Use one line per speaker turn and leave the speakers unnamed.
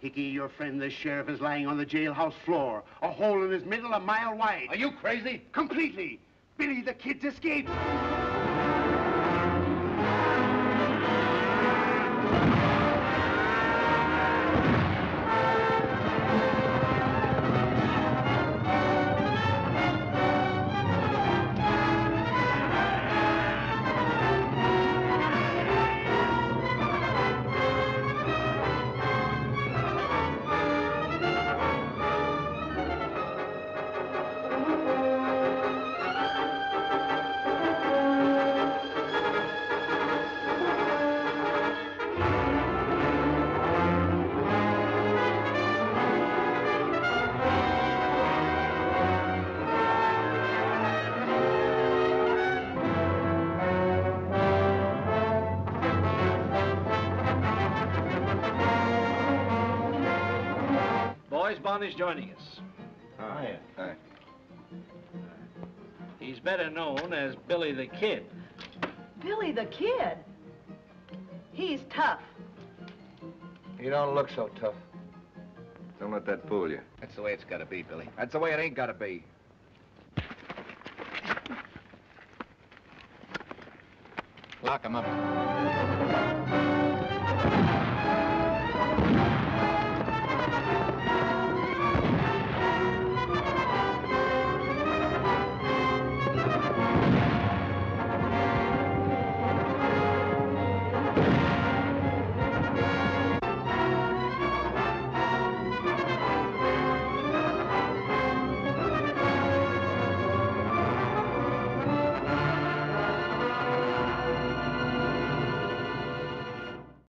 Hickey, your friend, the sheriff, is lying on the jailhouse floor. A hole in his middle a mile wide.
Are you crazy?
Completely. Billy the Kid's escaped.
Boys, Bonney's joining us.
Hi. Hi.
He's better known as Billy the Kid.
Billy the Kid. He's tough.
You don't look so tough.
Don't let that fool you.
That's the way it's gotta be, Billy. That's the way it ain't gotta be. Lock him up.